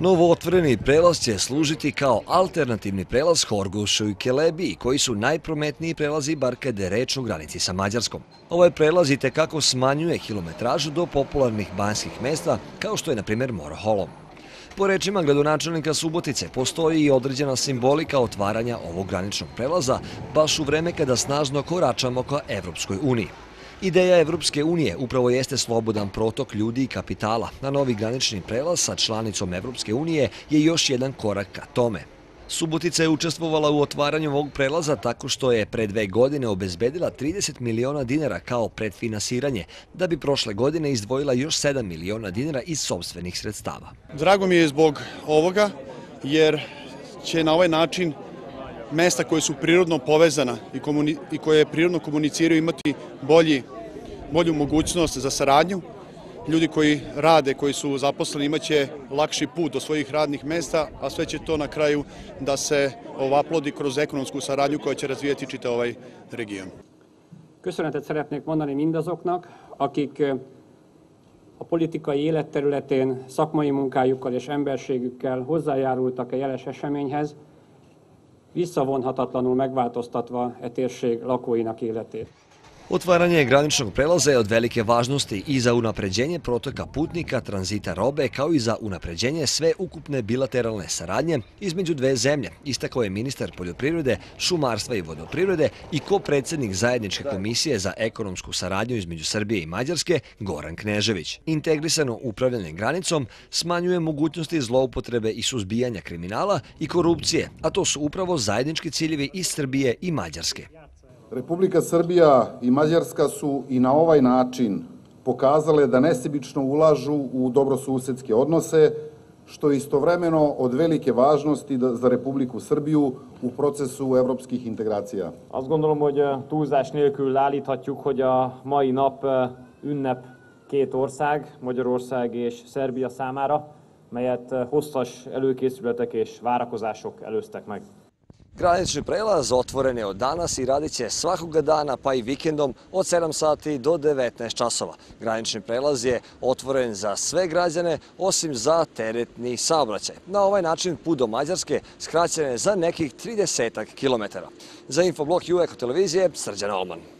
Novo otvoreni prelaz će služiti kao alternativni prelaz Horgušu i Kelebiji, koji su najprometniji prelazi bar kada je reč o granici sa Mađarskom. Ovaj prelaz i tekako smanjuje kilometražu do popularnih banjskih mesta, kao što je, na primjer, Moroholom. Po rečima gradonačelnika Subotice, postoji i određena simbolika otvaranja ovog graničnog prelaza, baš u vreme kada snažno koračamo ka Evropskoj uniji. Ideja Evropske unije upravo jeste slobodan protok ljudi i kapitala, a novi granični prelaz sa članicom Evropske unije je još jedan korak ka tome. Subotica je učestvovala u otvaranju ovog prelaza tako što je pre dve godine obezbedila 30 miliona dinara kao predfinansiranje, da bi prošle godine izdvojila još 7 miliona dinara iz sobstvenih sredstava. Drago mi je zbog ovoga, jer će na ovaj način mesta koje su prirodno povezana i koje prirodno komuniciraju imati bolju mogućnost za saradnju. Ljudi koji rade, koji su zaposleni, imaće lakši put do svojih radnih mesta, a sve će to na kraju da se ovaplodi kroz ekonomsku saradnju koja će razvijeti čita ovaj region. Köszönetet szeretnék mondani mindazoknak, akik eh, a politikai életterületén szakmai munkájukkal és emberségükkel hozzájárultak a jeles eseményhez, visszavonhatatlanul megváltoztatva e térség lakóinak életét. Otvaranje graničnog prelaza je od velike važnosti i za unapređenje protoka putnika, tranzita robe, kao i za unapređenje sve ukupne bilateralne saradnje između dve zemlje, istakao je ministar poljoprivrede, šumarstva i vodoprivrede i ko-predsednik Zajedničke komisije za ekonomsku saradnju između Srbije i Mađarske, Goran Knežević. Integrisano upravljanje granicom smanjuje mogućnosti zloupotrebe i suzbijanja kriminala i korupcije, a to su upravo zajednički ciljevi i Srbije i Mađarske. Republika Srbija i Mađarska su i na ovaj način pokazale da nesebično ulažu u dobrosusedske odnose, što je istovremeno od velike važnosti za Republiku Srbiju u procesu evropskih integracija. Azt gondolom, hogy túlzás nélkül állíthatjuk, hogy a mai nap ünnep két ország, Magyarország és Szerbia számára, melyet hosszas előkészületek és várakozások előztek meg. Granični prelaz otvoren je od danas i radit će svakoga dana pa i vikendom od 7 sati do 19 časova. Granični prelaz je otvoren za sve građane osim za teretni saobraćaj. Na ovaj način put do Mađarske skraćen je za nekih 30 km. Za Infoblok i Uveko televizije, Srđan Olman.